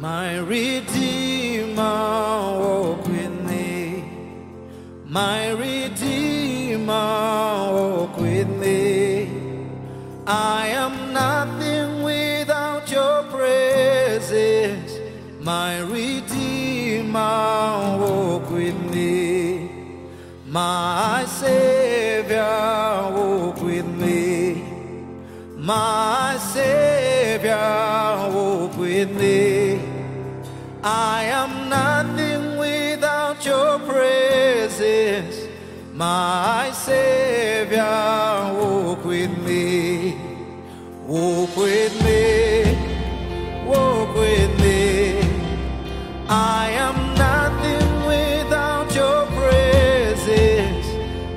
Redeemer, walk with me. My Redeemer, walk with me. I am nothing without your presence. My Redeemer, walk with me. My Savior, walk with me. My Savior, walk with me. I am nothing without your presence. My Savior, walk with me. Walk with me. Walk with me. I am nothing without your presence.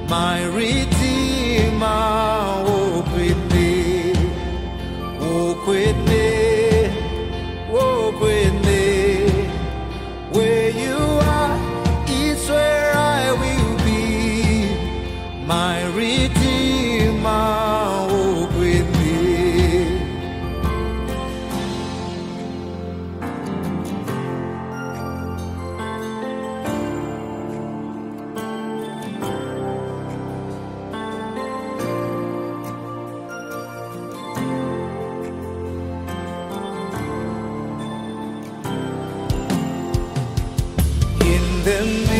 My him